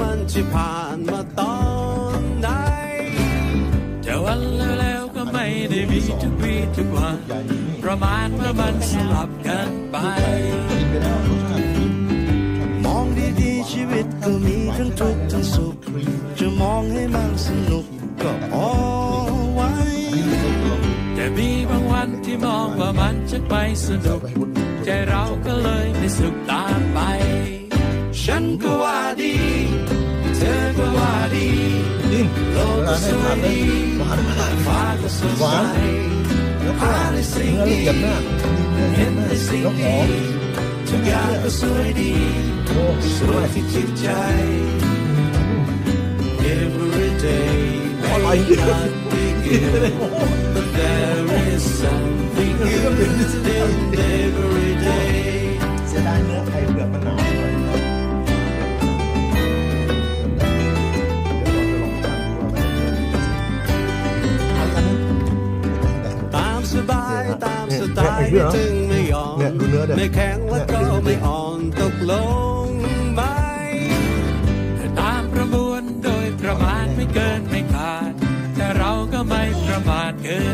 มันจะผ่านมาตอนไหนแต่วันแล้วๆก็ไม่ได้มีทุกวีทุกวัน ประมาณเมื่อมันสลับกันไป มองดีๆชีวิตก็มีทั้งทุกข์ทั้งสุข จะมองให้มันสนุกก็พอไว้ แต่มีบางวันที่มองว่ามันจะไปสนุก ใจเราก็เลยไม่สุขตามไป ฉันก็ว่าดี จริงโลกเวก็ลาสให้วยทานได้หวานมากหวานแล้วก็เนื้อละเอียดมากเนื้อละเอียดนมากแล้วหอมทุกอย่างก็สวยดีโอ้สวยที่จิตใจ Every day อร่อย may not begin but there is something good in every day เสียดายเนื้อไข่เปลือกมันหนา สไตล์จึงไม่ยอมไม่แข็งและก็ไม่อ่อนตกลงไปตามประมวลโดยประมาทไม่เกินไม่ขาด แต่เราก็ไม่ประมาทเกิน